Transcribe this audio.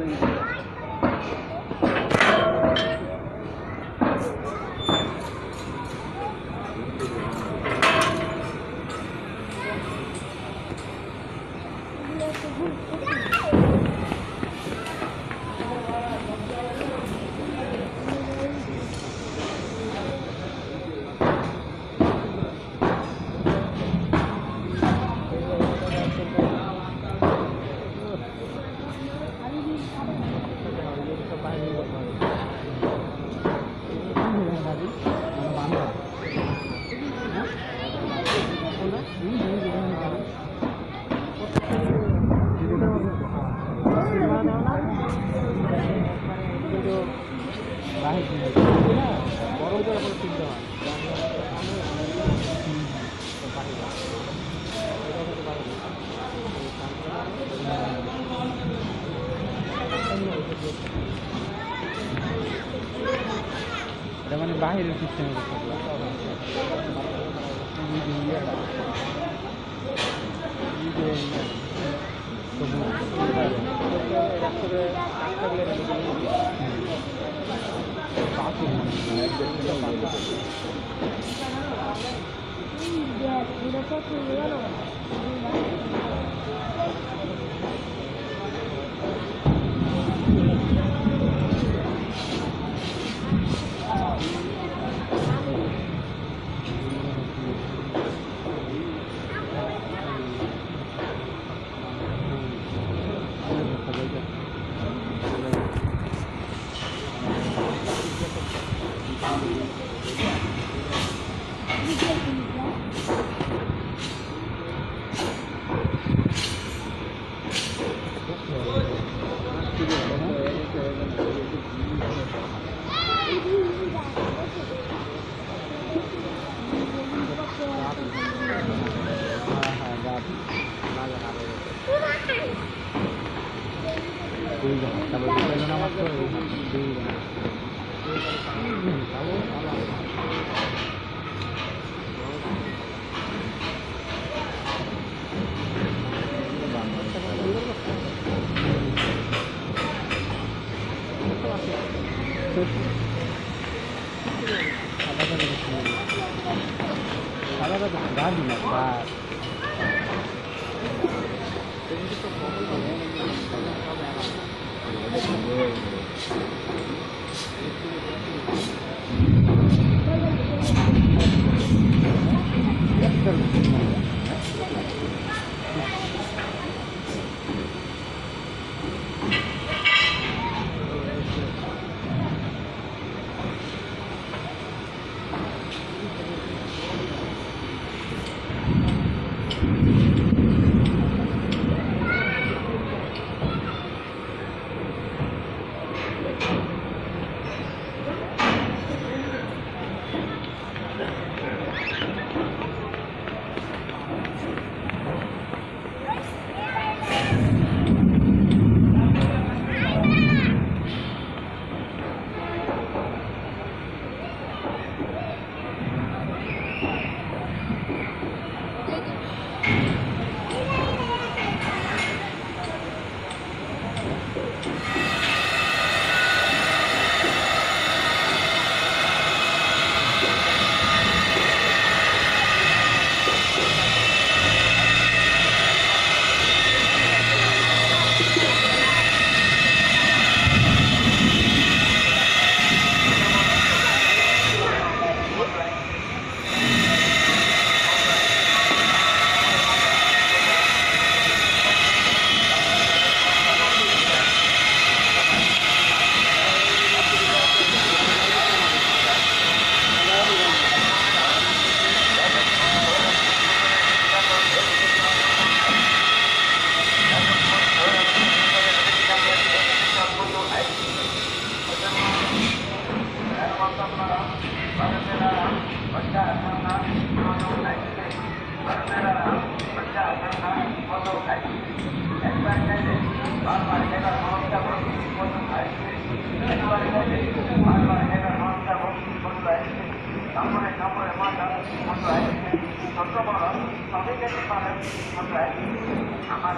சொல்லுங்கள் এটা মানে বাহিরের সিস্টেমের তো いいんで、色濃く言わなかった。দুইজন তারপর দুজন আমার তো দুইজন সাদা গাড়ি না কার ধন্যবাদ। সবাই যেতে পারেন আমরা আমার